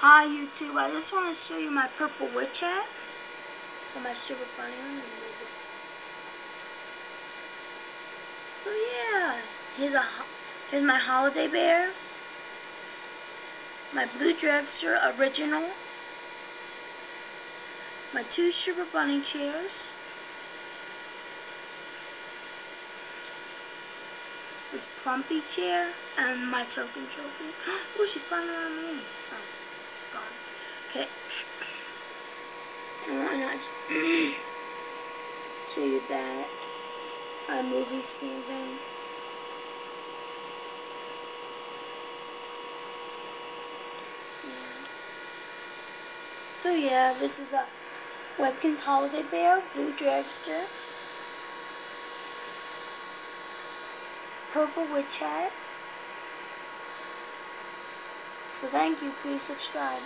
Hi YouTube, I just want to show you my purple witch hat. So my super bunny. So yeah, here's a here's my holiday bear. My blue dragster original. My two super bunny chairs. This plumpy chair and my token trophy. oh, she found around the room. Oh. Okay. And why not show you that our movie screen. Yeah. So yeah, this is a Webkinz Holiday Bear, Blue Dragster, Purple Witch Hat. So thank you, please subscribe.